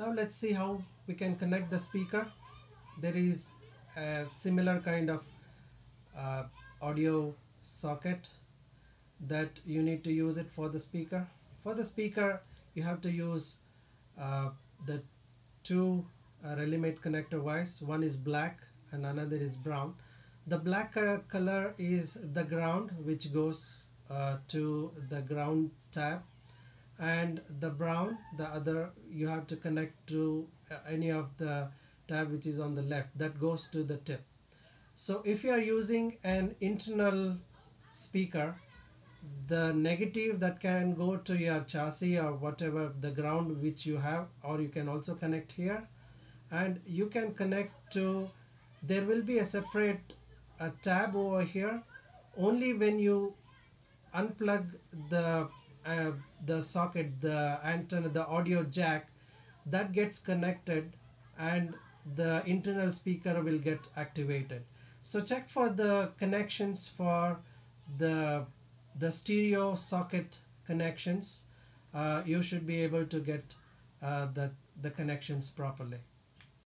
now let's see how we can connect the speaker. There is a similar kind of uh, audio socket that you need to use it for the speaker. For the speaker you have to use uh, the two uh, Relimate connector wires. One is black and another is brown. The black color is the ground which goes uh, to the ground tab and the brown the other you have to connect to uh, any of the tab which is on the left. That goes to the tip. So if you are using an internal speaker the negative that can go to your chassis or whatever the ground which you have or you can also connect here. And you can connect to there will be a separate a tab over here. Only when you unplug the uh, the socket the antenna the audio jack that gets connected and the internal speaker will get activated. So check for the connections for the the stereo socket connections. Uh, you should be able to get uh, the the connections properly